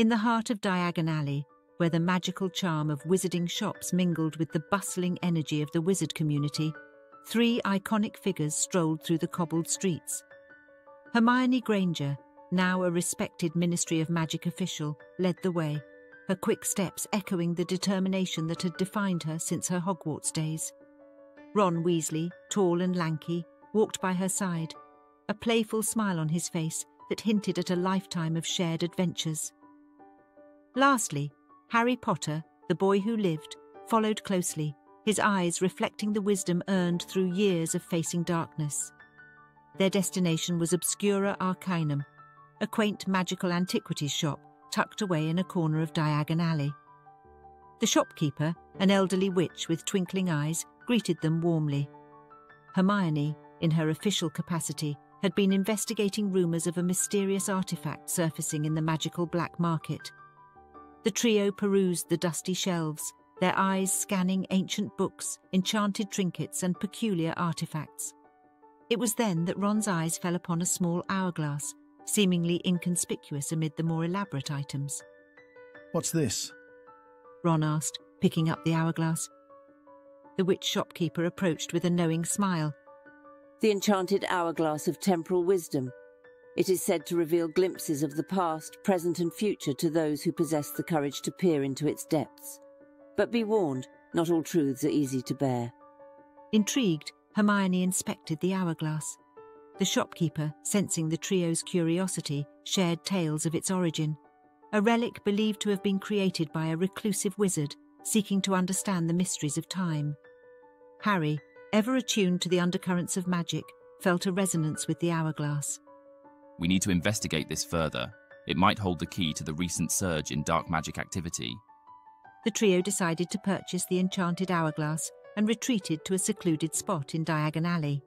In the heart of Diagon Alley, where the magical charm of wizarding shops mingled with the bustling energy of the wizard community, three iconic figures strolled through the cobbled streets. Hermione Granger, now a respected Ministry of Magic official, led the way, her quick steps echoing the determination that had defined her since her Hogwarts days. Ron Weasley, tall and lanky, walked by her side, a playful smile on his face that hinted at a lifetime of shared adventures. Lastly, Harry Potter, the boy who lived, followed closely, his eyes reflecting the wisdom earned through years of facing darkness. Their destination was Obscura Arcanum, a quaint magical antiquities shop tucked away in a corner of Diagon Alley. The shopkeeper, an elderly witch with twinkling eyes, greeted them warmly. Hermione, in her official capacity, had been investigating rumours of a mysterious artifact surfacing in the magical black market. The trio perused the dusty shelves, their eyes scanning ancient books, enchanted trinkets, and peculiar artifacts. It was then that Ron's eyes fell upon a small hourglass, seemingly inconspicuous amid the more elaborate items. What's this? Ron asked, picking up the hourglass. The witch shopkeeper approached with a knowing smile. The enchanted hourglass of temporal wisdom. It is said to reveal glimpses of the past, present, and future to those who possess the courage to peer into its depths. But be warned, not all truths are easy to bear. Intrigued, Hermione inspected the hourglass. The shopkeeper, sensing the trio's curiosity, shared tales of its origin. A relic believed to have been created by a reclusive wizard seeking to understand the mysteries of time. Harry, ever attuned to the undercurrents of magic, felt a resonance with the hourglass. We need to investigate this further. It might hold the key to the recent surge in dark magic activity. The trio decided to purchase the enchanted hourglass and retreated to a secluded spot in Diagon Alley.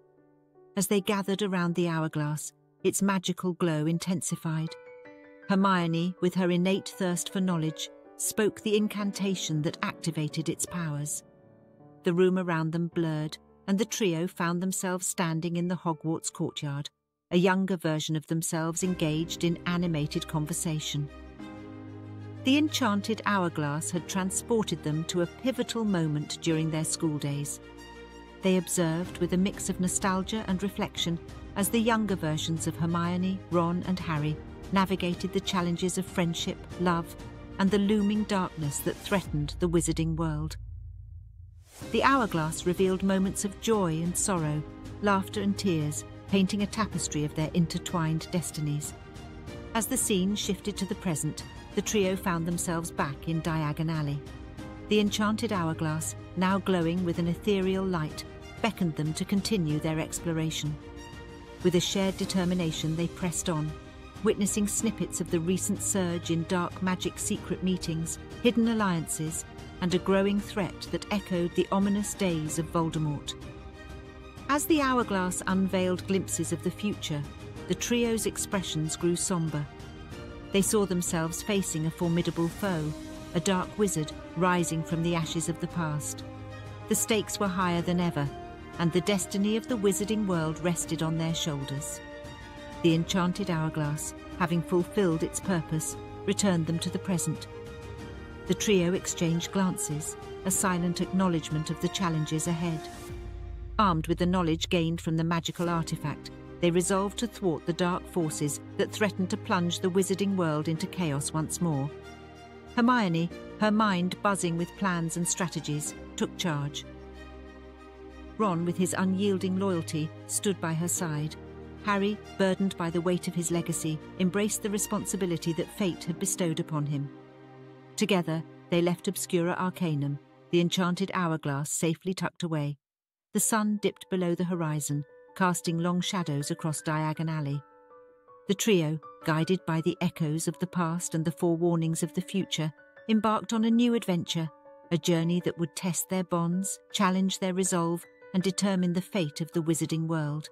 As they gathered around the hourglass, its magical glow intensified. Hermione, with her innate thirst for knowledge, spoke the incantation that activated its powers. The room around them blurred, and the trio found themselves standing in the Hogwarts courtyard, a younger version of themselves engaged in animated conversation. The enchanted hourglass had transported them to a pivotal moment during their school days. They observed with a mix of nostalgia and reflection as the younger versions of Hermione, Ron, and Harry navigated the challenges of friendship, love, and the looming darkness that threatened the wizarding world. The hourglass revealed moments of joy and sorrow, laughter and tears, painting a tapestry of their intertwined destinies. As the scene shifted to the present, the trio found themselves back in Diagon Alley. The enchanted hourglass, now glowing with an ethereal light, beckoned them to continue their exploration. With a shared determination, they pressed on, witnessing snippets of the recent surge in dark magic secret meetings, hidden alliances, and a growing threat that echoed the ominous days of Voldemort. As the hourglass unveiled glimpses of the future, the trio's expressions grew somber. They saw themselves facing a formidable foe, a dark wizard rising from the ashes of the past. The stakes were higher than ever, and the destiny of the wizarding world rested on their shoulders. The enchanted hourglass, having fulfilled its purpose, returned them to the present. The trio exchanged glances, a silent acknowledgement of the challenges ahead. Armed with the knowledge gained from the magical artifact, they resolved to thwart the dark forces that threatened to plunge the wizarding world into chaos once more. Hermione, her mind buzzing with plans and strategies, took charge. Ron, with his unyielding loyalty, stood by her side. Harry, burdened by the weight of his legacy, embraced the responsibility that fate had bestowed upon him. Together, they left Obscura Arcanum, the enchanted hourglass safely tucked away. The sun dipped below the horizon, casting long shadows across Diagon Alley. The trio, guided by the echoes of the past and the forewarnings of the future, embarked on a new adventure, a journey that would test their bonds, challenge their resolve, and determine the fate of the wizarding world.